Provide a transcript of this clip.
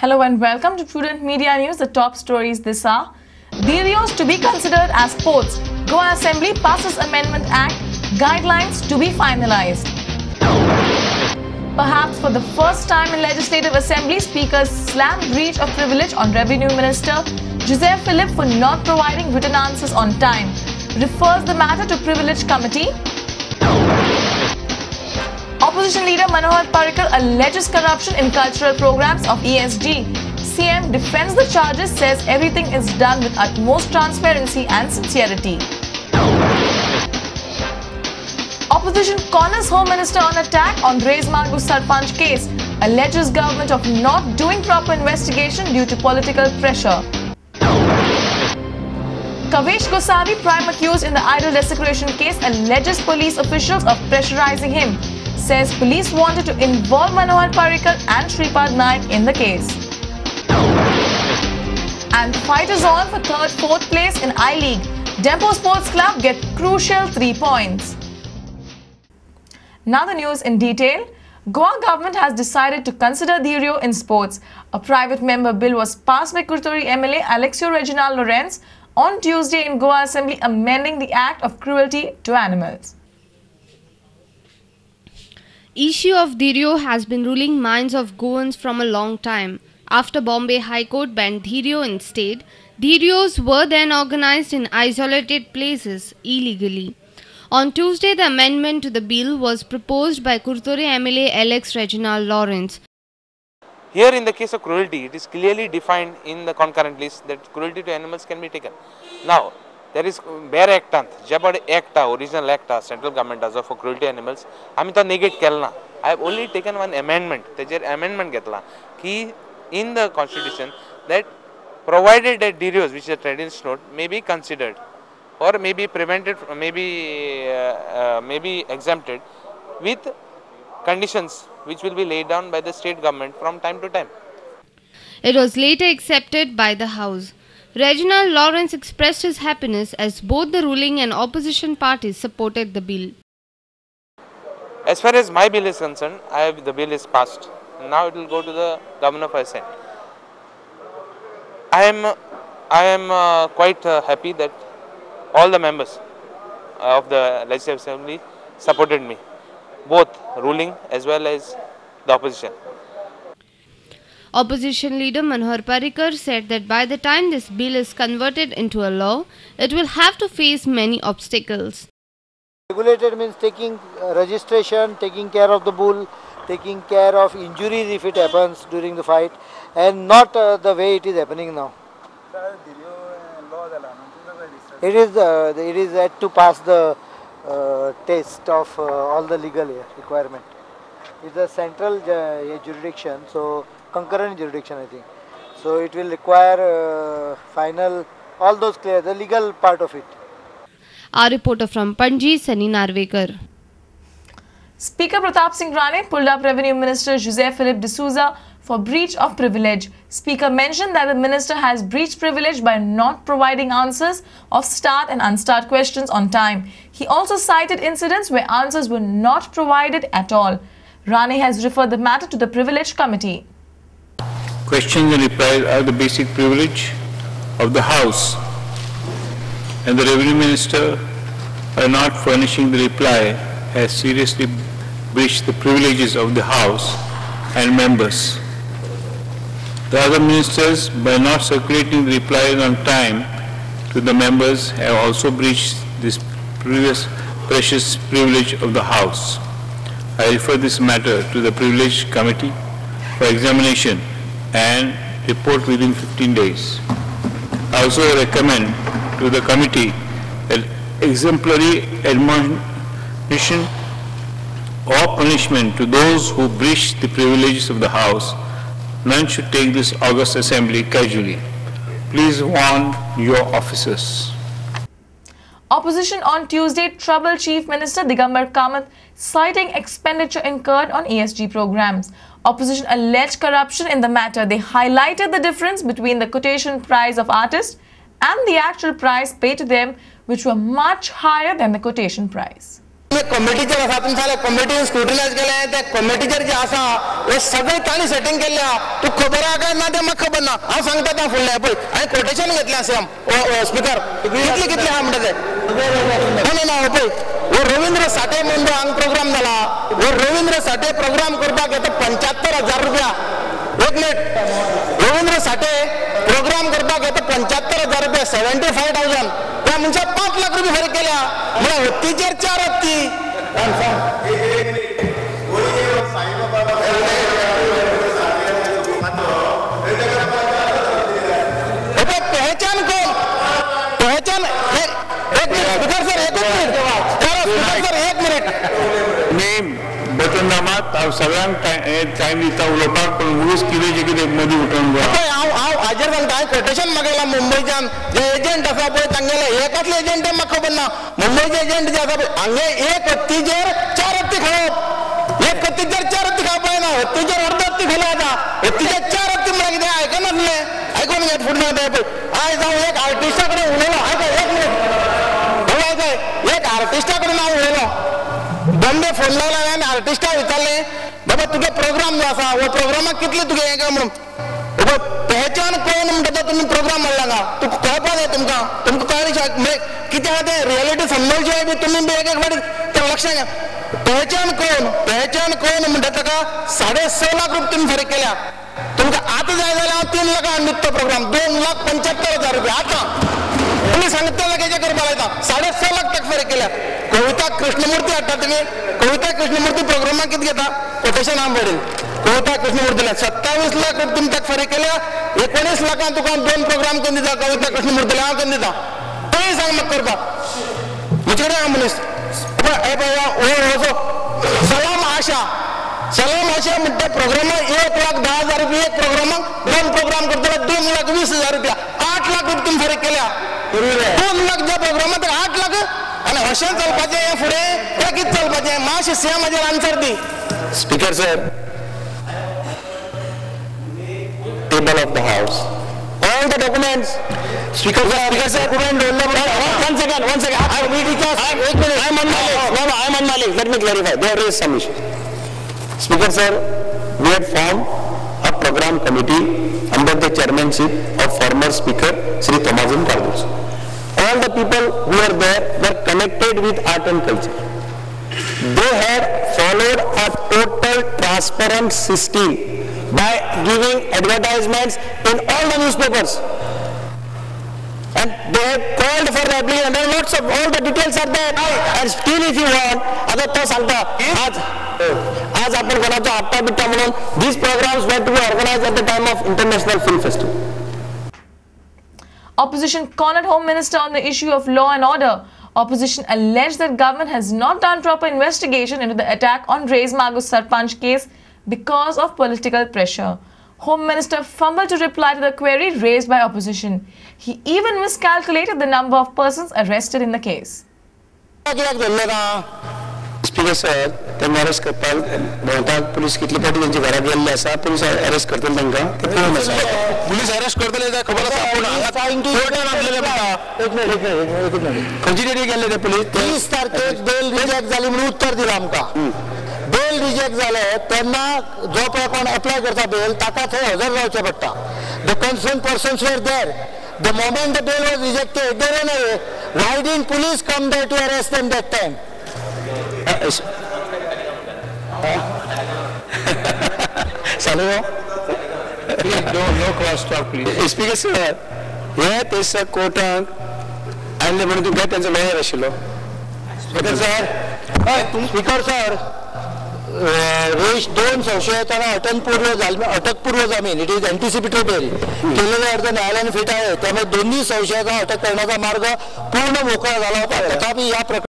Hello and welcome to Prudent Media News. The top stories this are Dhirios to be considered as sports. Goa Assembly passes Amendment Act. Guidelines to be finalized. Perhaps for the first time in Legislative Assembly, speakers slam breach of privilege on Revenue Minister Joseph Philip for not providing written answers on time. Refers the matter to Privilege Committee. Opposition leader Manohar Parrikar alleges corruption in cultural programs of ESG. CM defends the charges, says everything is done with utmost transparency and sincerity. Opposition corners Home Minister on attack on Reis Magos Sarpanch case. Alleges government of not doing proper investigation due to political pressure. Kavlesh Gosavi, prime accused in the idol desecration case, alleges police officials of pressurizing him. Says police wanted to involve Manohar Parrikar and Shripad Naik in the case. And fight is on for third, fourth place in I-League. Dempo Sports Club get crucial three points. Now the news in detail. Goa government has decided to consider Dhirio in sports. A private member bill was passed by Curtorim MLA Aleixo Reginald Lourenco on Tuesday in Goa Assembly amending the Act of Cruelty to Animals. Issue of Dhirio has been ruling minds of Goans from a long time. After Bombay High Court banned Dhirio instead, Dhirios were then organized in isolated places illegally. On Tuesday, the amendment to the bill was proposed by Curtorim MLA Alex Reginald Lawrence. Here in the case of cruelty, it is clearly defined in the concurrent list that cruelty to animals can be taken. Now, there is uh, bare actant. ant jabad acta original acta central government does for cruelty animals. Ami ta negate kelna. I have only taken one amendment. Tejer amendment getla. He in the constitution that provided that dhirios which is a trading note may be considered or may be prevented may be uh, uh maybe exempted with conditions which will be laid down by the state government from time to time. It was later accepted by the house. Reginald Lawrence expressed his happiness as both the ruling and opposition parties supported the bill. As far as my bill is concerned, I have, the bill is passed. Now it will go to the governor for assent. I am, I am uh, quite uh, happy that all the members of the Legislative Assembly supported me, both ruling as well as the opposition. Opposition leader Manohar Parrikar said that by the time this bill is converted into a law, it will have to face many obstacles. Regulated means taking uh, registration, taking care of the bull, taking care of injuries if it happens during the fight and not uh, the way it is happening now. It is, uh, it is yet to pass the uh, test of uh, all the legal requirement. It's a central uh, jurisdiction, so concurrent jurisdiction I think. So it will require uh, final, all those clear, the legal part of it. Our reporter from Panjim, Sunny Narvekar. Speaker Pratap Singh Rane pulled up Revenue Minister Jose Philip D'Souza for breach of privilege. Speaker mentioned that the minister has breached privilege by not providing answers of starred and unstarred questions on time. He also cited incidents where answers were not provided at all. Rane has referred the matter to the privilege committee. Questions and replies are the basic privilege of the House and the Revenue Minister by not furnishing the reply has seriously breached the privileges of the House and members. The other ministers, by not circulating the replies on time to the members, have also breached this previous precious privilege of the House. I refer this matter to the Privilege Committee for examination and report within 15 days. I also recommend to the committee that exemplary admonition or punishment to those who breach the privileges of the House. None should take this August Assembly casually. Please warn your officers. Opposition on Tuesday troubled Chief Minister Digambar Kamath, citing expenditure incurred on ESG programs. Opposition alleged corruption in the matter. They highlighted the difference between the quotation price of artists and the actual price paid to them, which were much higher than the quotation price. कमिटीचेर आसा तुमी सांगलें कमिटीन स्क्रुटिनायज केलें त्या कमिटीचेर जे आसा हे सगळें तांणी setting आहा तूं खबर आहा काय ना तें म्हाका खबर ना हांव सांगता त्या फुडलें पळय हांवें कोटेशन घेतलें सेम स्पिकर कितले कितले आहा म्हणटा ते ना ना पळय हो रवींद्र साठे म्हणून जो हांगा प्रोग्राम जाला हो रवींद्र साठे प्रोग्राम करपाक येता पंच्यात्तर हज़ार रुपया। एक मिनिट रवींद्र साठे प्रोग्राम पंच्यात्तर हज़ार रुपया सेव्हन्टी फाय थावजंड त्या मनशाक पाँच लाख रुपये फारीक केल्या. म्हळ्यार हत्तीचेर चार हत्ती. अबे, पहचान कोण? पहचान एक एक मिनिट स्पीकर सर एक मिनिट. सर एक मिनिट. मी बटननामात हांव सगळ्यांक टायम दिता उलोवपाक पूण उलूच कितें जे कितें मदीं उठोवन गोवा ಗೆಲ್ಲೋದು ಕಾಯಿ कोटेशन ಮಗಲ್ಲ ಮುಂಬೈ जे एजंट ಏಜೆಂಟ್ ಅಸ ಪೋಯ್ ತಂಗೆಲ್ಲ ಏಕತ್ಲ मग खबर ना मुंबईचे एजंट जे असा अंगे एक हत्तीजेर चार हत्ती खेळप एक हत्तीजेर चार हत्ती खेळप ना हत्तीजेर अर्ध हत्ती खेळ आता. हत्तीजेर चार हत्ती मला कितें आयकना ऐकून आयकून घेत फुडें जाता पळय आयज एक आर्टिस्टा कडेन उलयलो एक मिनिट हय आयकय एक आर्टिस्टा कडेन हांव उलयलो बॉम्बे फोन लावला हांवें आर्टिस्टाक विचारले बाबा तुगे प्रोग्राम जो आसा हो प्रोग्रामाक कितले तुगे हे काय म्हणून बाबा पहचान कोण म्हणटा तुमी प्रोग्राम म्हणला का? तुका कळपा जाय तुमकां तुमकां कळ्ळें शिवाय म्हणजे कितें आहा? तें रियलिटी समजल्या बी तुमी बी एक एक फावटी तें लक्षांत घ्या. पहचान कोण पहचान कोण म्हणटा ताका साडे स लाख रुपया तुमी फारीक केल्या. तुमकां आतां जाय जाल्यार हांव तीन लाखां दिता तो प्रोग्राम दोन लाख पंच्यात्तर हजार रुपया. आतां तुम्ही सांगता लगेच करपा लायता साडे लाख ताका फारीक केल्या कविता कृष्णमूर्ती हाडटा तुमी कविता कृष्णमूर्ती प्रोग्रामाक कितें घेता? कोटेशन हांव पडेल कविता कृष्णमूर्तीला सत्तावीस लाख रुपया तुमी ताका फारीक केल्या एकोणीस लाखां तुका दोन प्रोग्राम करून दिता कविता कृष्णमूर्तीला. हांव करून दिता तेंय सांग म्हाका करपाक म्हजे कडेन मनीस सलाम आशा. सलाम आशा म्हणटा प्रोग्रामाक एक लाख धा हज़ार रुपया एक प्रोग्रामाक दोन प्रोग्राम करतलो दोन लाख वीस हज़ार रुपया. बापूत तुम फारीक दोन लाख जॉब प्रोग्राम आठ लाख आणि हर्षण चलपाचे फुडे सीएम माझे दी। Speaker sir table of the house all the documents speaker sir speaker sir कुठे role one second one second आय मी टीचर्स एक मिनिट आय मन मालिक बाबा आय मन मालिक let me clarify there is some issue speaker sir we had form program committee under the chairmanship of former Speaker Sri Tomazinho Cardozo. All the people who were there were connected with art and culture. They had followed a total transparent system by giving advertisements in all the newspapers. And they have called for the application. There lots of all the details are there. And still if you want, other thoughts are आज आपण कोणाचा हप्ता the terminal, these programs were to be organized at the time of International Film Festival. Opposition cornered Home Minister on the issue of law and order. Opposition alleged that government has not done proper investigation into the attack on Reis Magos Sarpanch case because of political pressure. Home Minister fumbled to reply to the query raised by opposition. He even miscalculated the number of persons arrested in the case. कित्याक धरले ना speaker sir त्यांना arrest करपाक भोंवताक police कितले फावटी त्यांच्या घरात गेल्ले आसा पुलीस अरेस्ट करतले तांकां ते पळोवन आसा पुलीस अरेस्ट करतले जाल्यार खबर आसा पूण हांगा कोर्टान आणलेले म्हणटा एक मिनिट एक मिनिट एक मिनिट खंयची डेटी गेल्ले ते पुलीस तीस तारखेक बेल रिजेक्ट जाली म्हणून उत्तर दिलं आमकां Bail rejected जाले तेन्ना जो पळय कोण एप्लाय करता बेल ताका थंय हजर रावचें पडटा the concern persons where there the moment the bail was rejected there and why didn't police come there to arrest them that time चालू no cross talk, please. Speaker sir हे तेस कोर्टाक आयले म्हणून तूं काय त्यांचो लॉयर आशिल्लो स्पीकर सर स्पीकर सर रेश दोन संशयितांना अटकपूर्व जामीन अटकपूर्व जामीन इट इज अँटिसिपेटेड बेल केलेले अर्ज न्यायालयाने फेटाळले. त्यामुळे दोन्ही संशयितांना अटक करण्याचा मार्ग पूर्ण मोकळा झाला होता. तथापि या प्रकरणी